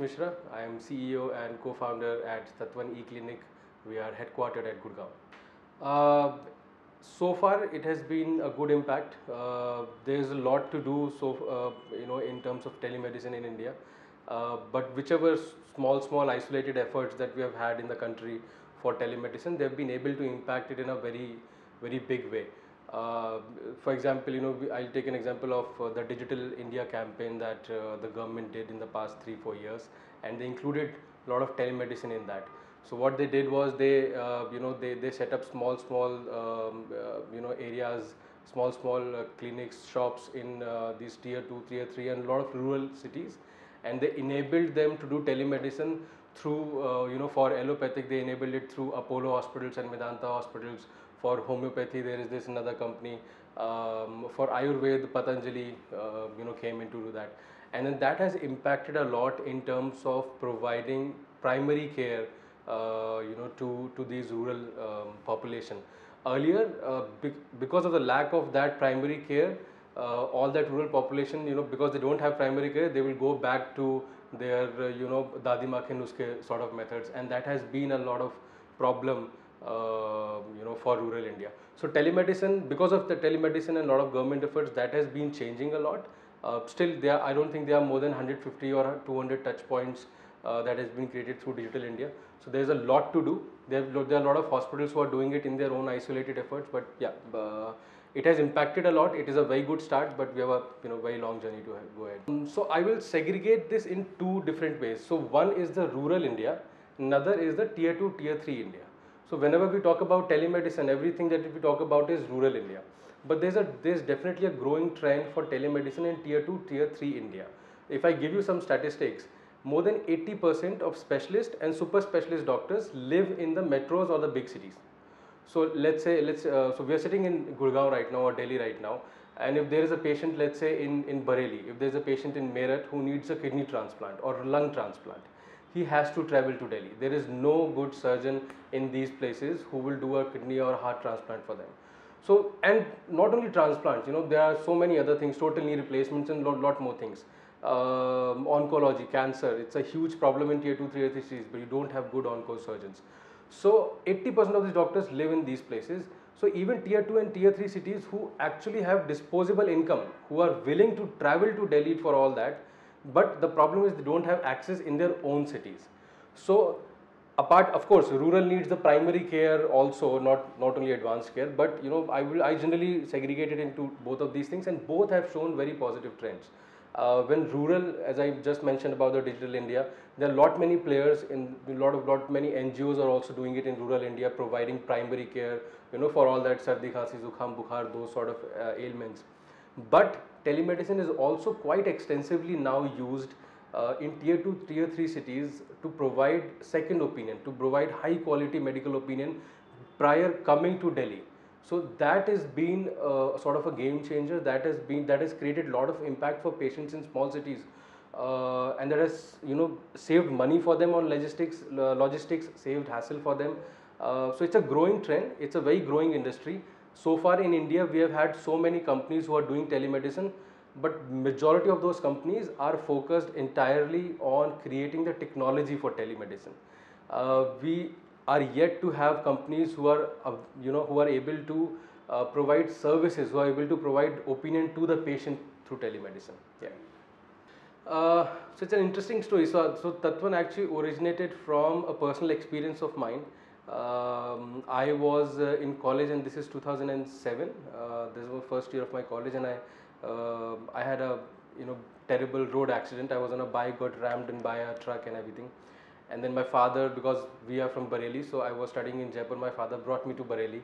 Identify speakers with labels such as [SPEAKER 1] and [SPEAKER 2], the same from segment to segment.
[SPEAKER 1] I am Mishra. I am CEO and co-founder at Tattvan E-Clinic. We are headquartered at Gurgaon. Uh, so far, it has been a good impact. Uh, there is a lot to do. So uh, you know, in terms of telemedicine in India, uh, but whichever small, small isolated efforts that we have had in the country for telemedicine, they have been able to impact it in a very, very big way. Uh, for example, you know, I'll take an example of uh, the Digital India campaign that uh, the government did in the past three, four years, and they included a lot of telemedicine in that. So what they did was they, uh, you know, they, they set up small, small, um, uh, you know, areas, small, small uh, clinics, shops in these tier two, tier three, and a lot of rural cities, and they enabled them to do telemedicine through, you know, for allopathic, they enabled it through Apollo hospitals and Medanta hospitals for homeopathy, there is this another company. Um, for Ayurveda, Patanjali, uh, you know, came into that, and then that has impacted a lot in terms of providing primary care, uh, you know, to to these rural um, population. Earlier, uh, because of the lack of that primary care, uh, all that rural population, you know, because they don't have primary care, they will go back to their, uh, you know, dadi ke sort of methods, and that has been a lot of problem uh, you know, for rural India. So telemedicine, because of the telemedicine and a lot of government efforts, that has been changing a lot. Uh, still, there I don't think there are more than 150 or 200 touch points uh, that has been created through Digital India. So there's a lot to do. There, there are a lot of hospitals who are doing it in their own isolated efforts. But yeah, uh, it has impacted a lot. It is a very good start, but we have a you know very long journey to go ahead. Um, so I will segregate this in two different ways. So one is the rural India, another is the tier two, tier three India. So whenever we talk about telemedicine, everything that we talk about is rural India. But there's a there's definitely a growing trend for telemedicine in tier 2, tier 3 India. If I give you some statistics, more than 80% of specialist and super specialist doctors live in the metros or the big cities. So let's say let's uh, so we are sitting in Gurgaon right now or Delhi right now, and if there is a patient, let's say in in Bareilly, if there's a patient in Meerut who needs a kidney transplant or lung transplant, he has to travel to Delhi. There is no good surgeon in these places who will do a kidney or heart transplant for them. So, and not only transplants, you know, there are so many other things, total knee replacements and lot, lot more things. Um, oncology, cancer, it's a huge problem in tier 2, 3, 3 cities, but you don't have good onco surgeons. So, 80% of these doctors live in these places. So, even tier 2 and tier 3 cities who actually have disposable income, who are willing to travel to Delhi for all that, but the problem is they don't have access in their own cities. So apart, of course, rural needs the primary care also, not, not only advanced care, but you know, I will, I generally segregate it into both of these things and both have shown very positive trends. Uh, when rural, as I just mentioned about the digital India, there are lot many players in lot of lot many NGOs are also doing it in rural India, providing primary care, you know, for all that sardi, khansi, zukham, bukhar, those sort of uh, ailments. But telemedicine is also quite extensively now used uh, in tier 2, tier 3 cities to provide second opinion, to provide high quality medical opinion prior coming to Delhi. So that has been uh, sort of a game changer. That has been that has created a lot of impact for patients in small cities, uh, and that has you know saved money for them on logistics, logistics saved hassle for them. Uh, so it's a growing trend. It's a very growing industry. So far in India, we have had so many companies who are doing telemedicine, but majority of those companies are focused entirely on creating the technology for telemedicine. Uh, we are yet to have companies who are, uh, you know, who are able to uh, provide services, who are able to provide opinion to the patient through telemedicine. Yeah. Uh, so it's an interesting story. So, so Tattvan actually originated from a personal experience of mine. Um, I was uh, in college and this is 2007. Uh, this was first year of my college and I, uh, I had a you know terrible road accident. I was on a bike, got rammed in by a truck and everything. And then my father, because we are from Bareilly, so I was studying in Jaipur. My father brought me to Bareilly.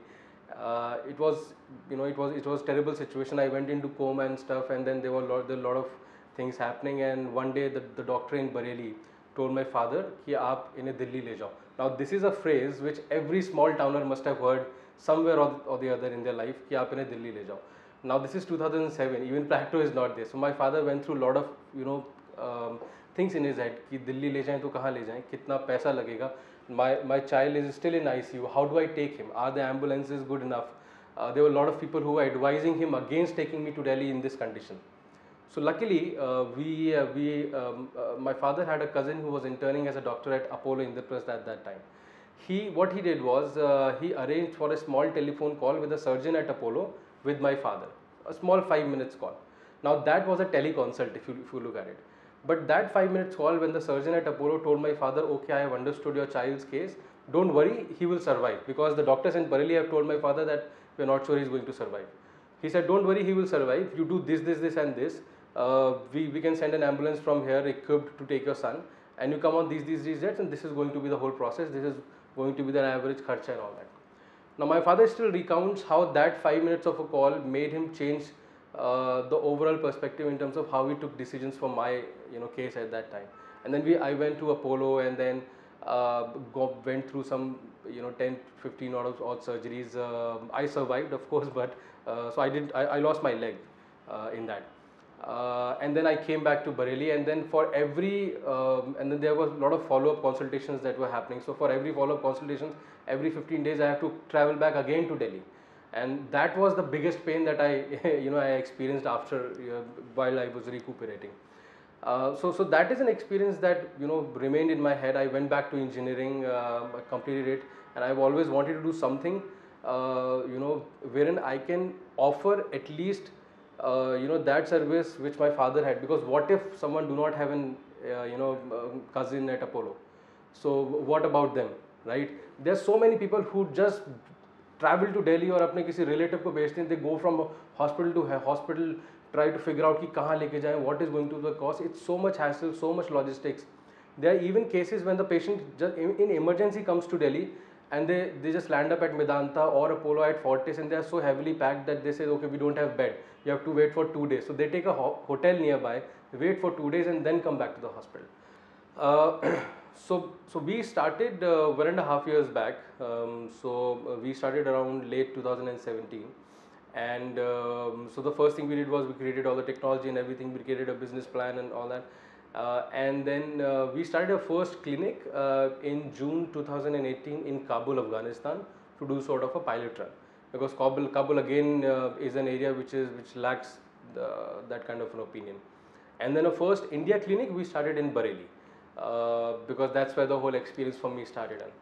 [SPEAKER 1] Uh, it was you know it was it was terrible situation. I went into coma and stuff, and then there were a lot, there were a lot of things happening. And one day the, the doctor in Bareilly told my father कि आप इन्हें दिल्ली ले जाओ now this is a phrase which every small towner must have heard somewhere or, or the other in their life कि आप इन्हें दिल्ली ले जाओ. Now this is 2007. Even Practo is not there. So my father went through a lot of you know um, things in his head कि दिल्ली ले जाएं तो कहाँ ले जाएं कितना पैसा लगेगा my my child is still in ICU how do I take him are the ambulances good enough uh, there were a lot of people who were advising him against taking me to Delhi in this condition so luckily, uh, we uh, we um, uh, my father had a cousin who was interning as a doctor at Apollo Indraprastha at that time. He what he did was uh, he arranged for a small telephone call with a surgeon at Apollo with my father, a small five minutes call. Now that was a teleconsult if you if you look at it. But that five minutes call when the surgeon at Apollo told my father, okay, I have understood your child's case. Don't worry, he will survive because the doctors in Bareilly have told my father that we are not sure he is going to survive. He said, don't worry, he will survive. You do this, this, this and this we, we can send an ambulance from here equipped to take your son and you come on these, these, these dates and this is going to be the whole process. This is going to be the average kharcha and all that. Now my father still recounts how that five minutes of a call made him change uh, the overall perspective in terms of how he took decisions for my you know case at that time. And then we I went to Apollo and then uh, go, went through some you know 10 15 odd, odd surgeries. Uh, I survived of course, but uh, so I did I, I lost my leg uh, in that. Uh, and then I came back to Bareilly and then for every um, and then there was a lot of follow-up consultations that were happening. So for every follow-up consultations every 15 days I have to travel back again to Delhi. And that was the biggest pain that I you know I experienced after uh, while I was recuperating. Uh, so so that is an experience that you know remained in my head. I went back to engineering uh, completed it and I've always wanted to do something uh, you know wherein I can offer at least uh, you know that service which my father had because what if someone do not have an uh, you know um, cousin at apollo so what about them right there's so many people who just travel to delhi or अपने किसी relative को भेजते हैं they go from hospital to hospital try to figure out कि कहाँ लेके जाएं what is going to the cost it's so much hassle so much logistics there are even cases when the patient just in, in emergency comes to delhi and they, they just land up at Medanta or Apollo at Fortis and they are so heavily packed that they say, okay, we don't have bed. You have to wait for two days. So they take a ho hotel nearby, wait for two days and then come back to the hospital. Uh, so, so we started uh, one and a half years back. Um, so uh, we started around late 2017. And um, so the first thing we did was we created all the technology and everything. We created a business plan and all that. Uh, and then uh, we started our first clinic uh, in June 2018 in Kabul, Afghanistan to do sort of a pilot run because Kabul, Kabul again is an area which is which lacks the, that kind of an opinion. And then a first India clinic we started in Bareilly because that's where the whole experience for me started on.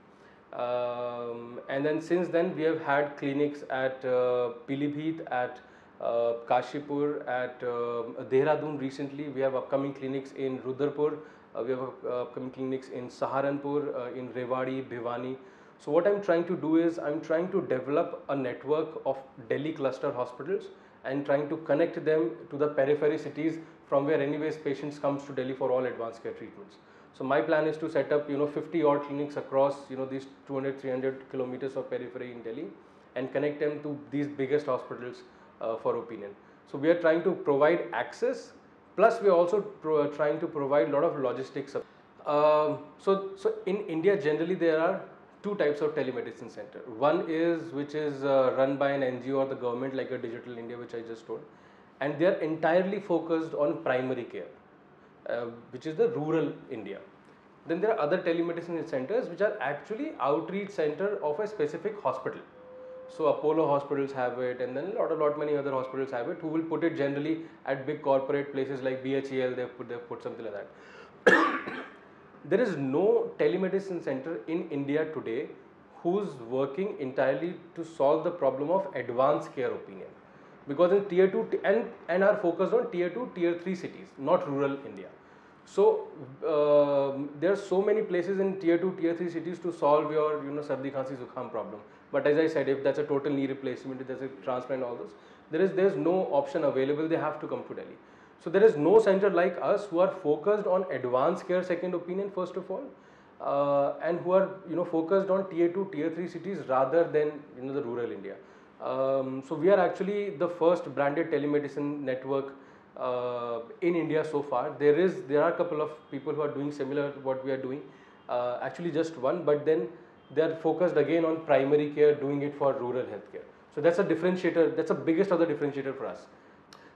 [SPEAKER 1] Um, and then since then we have had clinics at uh, Pilibhit, at uh, Kashipur, at uh, Dehradun recently. We have upcoming clinics in Rudrapur. Uh, we have uh, upcoming clinics in Saharanpur, uh, in Rewari, Bhiwani. So what I'm trying to do is I'm trying to develop a network of Delhi cluster hospitals and trying to connect them to the periphery cities from where anyways patients comes to Delhi for all advanced care treatments. So my plan is to set up you know 50 odd clinics across you know these 200 300 kilometers of periphery in Delhi and connect them to these biggest hospitals uh, for opinion. So we are trying to provide access plus we are also trying to provide a lot of logistics. Uh, so, so in India generally there are two types of telemedicine center. One is which is uh, run by an NGO or the government like a Digital India which I just told and they are entirely focused on primary care uh, which is the rural India. Then there are other telemedicine centers which are actually outreach center of a specific hospital. So Apollo hospitals have it, and then a lot, lot many other hospitals have it. Who will put it generally at big corporate places like BHEL? They've put they've put something like that. there is no telemedicine center in India today who's working entirely to solve the problem of advanced care opinion because in tier 2 and and are focused on tier 2 tier 3 cities not rural india so uh, there are so many places in tier 2 tier 3 cities to solve your you know sardi khansi zukham problem but as I said, if that's a total knee replacement, if there's a transplant, all those, there is there's no option available. They have to come to Delhi. So there is no center like us who are focused on advanced care, second opinion, first of all, uh, and who are you know focused on tier two, tier three cities rather than you know the rural India. Um, so we are actually the first branded telemedicine network uh, in India so far. There is there are a couple of people who are doing similar to what we are doing. Uh, actually, just one, but then they are focused again on primary care, doing it for rural healthcare. So that's a differentiator, that's the biggest of the differentiator for us.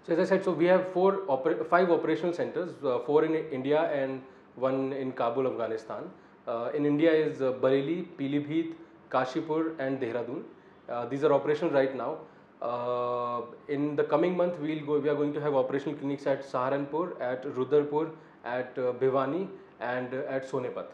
[SPEAKER 1] So as I said, so we have four, oper five operational centers, uh, four in India and one in Kabul, Afghanistan. Uh, in India is uh, Bareilly, Pilibhit, Kashipur and Dehradun. Uh, these are operational right now. Uh, in the coming month, we'll go, we are going to have operational clinics at Saharanpur, at Rudrapur, at uh, Bhiwani, and uh, at Sonepat.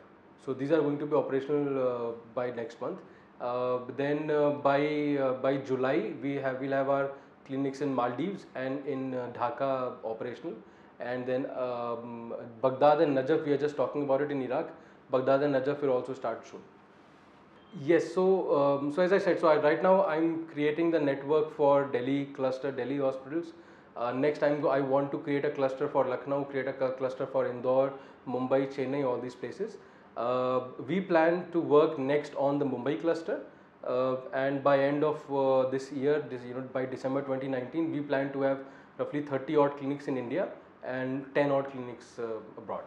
[SPEAKER 1] So these are going to be operational uh, by next month. Uh, then uh, by by July, we have we'll have our clinics in Maldives and in Dhaka operational, and then um, Baghdad and Najaf. We are just talking about it in Iraq. Baghdad and Najaf will also start soon. Yes, so um, so as I said, so I, right now I'm creating the network for Delhi cluster, Delhi hospitals. Uh, next time I want to create a cluster for Lucknow, create a cluster for Indore, Mumbai, Chennai, all these places. Uh, we plan to work next on the Mumbai cluster, uh, and by end of uh, this year, this you know by December 2019, we plan to have roughly 30 odd clinics in India and 10 odd clinics abroad.